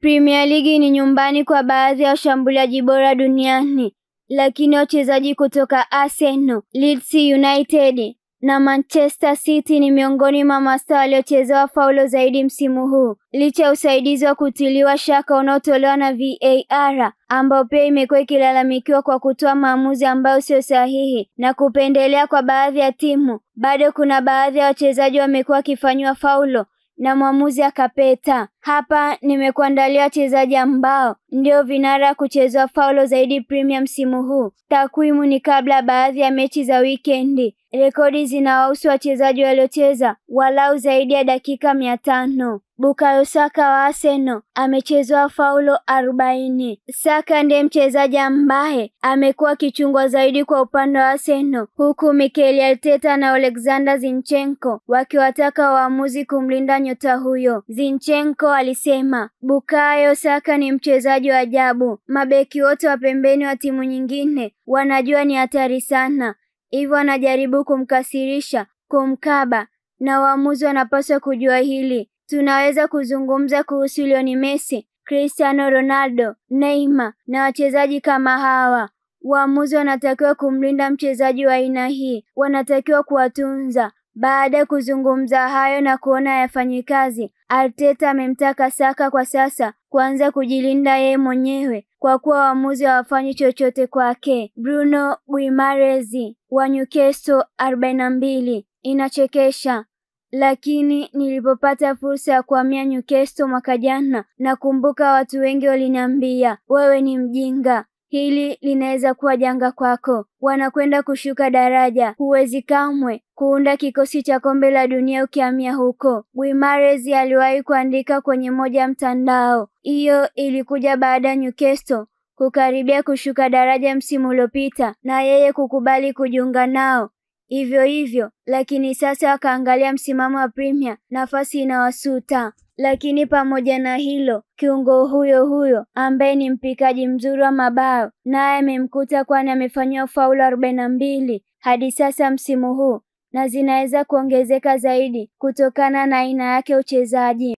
Premier League ni nyumbani kwa baadhi ya washambuliaji bora duniani, lakini wachezaji kutoka Arsenal, Leeds United na Manchester City ni miongoni mwa masta waliochezewa faulo zaidi msimu huu, licha ya usaidizi wa kutiliwa shaka unaotolewa na VAR ambao pia imekuwa ikilalamikiwa kwa kutoa maamuzi ambayo sio sahihi na kupendelea kwa baadhi ya timu. Bado kuna baadhi ya wachezaji wamekuwa wakifanyiwa faulo na mwamuzi akapeta. Hapa nimekuandalia wachezaji ambao ndio vinara kuchezwa faulo zaidi Premier msimu huu. Takwimu ni kabla baadhi ya mechi za wikendi. Rekodi zinawahusu wachezaji waliocheza walau zaidi ya dakika mia tano. Bukayo Saka wa Arsenal amechezwa faulo arobaini. Saka ndiye mchezaji ambaye amekuwa akichungwa zaidi kwa upande wa Arsenal, huku Mikel Arteta na Alexander Zinchenko wakiwataka waamuzi kumlinda nyota huyo. Zinchenko alisema Bukayo Saka ni mchezaji wa ajabu. Mabeki wote wa pembeni wa timu nyingine wanajua ni hatari sana, hivyo anajaribu kumkasirisha, kumkaba, na waamuzi wanapaswa kujua hili. Tunaweza kuzungumza kuhusu Lionel Messi, Cristiano Ronaldo, Neymar na wachezaji kama hawa. Waamuzi wanatakiwa kumlinda mchezaji wa aina hii, wanatakiwa kuwatunza. Baada ya kuzungumza hayo na kuona hayafanyi kazi, Arteta amemtaka Saka kwa sasa kuanza kujilinda yeye mwenyewe kwa kuwa waamuzi hawafanyi chochote kwake. Bruno guimarezi wa Newcastle arobaini na mbili. Inachekesha lakini nilipopata fursa ya kuhamia Newcastle mwaka jana, nakumbuka watu wengi waliniambia wewe ni mjinga, hili linaweza kuwa janga kwako. Wanakwenda kushuka daraja, huwezi kamwe kuunda kikosi cha kombe la dunia ukihamia huko. Guimaraes aliwahi kuandika kwenye moja mtandao. Hiyo ilikuja baada ya Newcastle kukaribia kushuka daraja msimu uliopita na yeye kukubali kujiunga nao hivyo hivyo, lakini sasa wakaangalia msimamo wa Premier, nafasi inawasuta. Lakini pamoja na hilo, kiungo huyo huyo ambaye ni mpikaji mzuri wa mabao naye amemkuta, kwani amefanyiwa faulu arobaini na mbili hadi sasa msimu huu na zinaweza kuongezeka zaidi kutokana na aina yake uchezaji.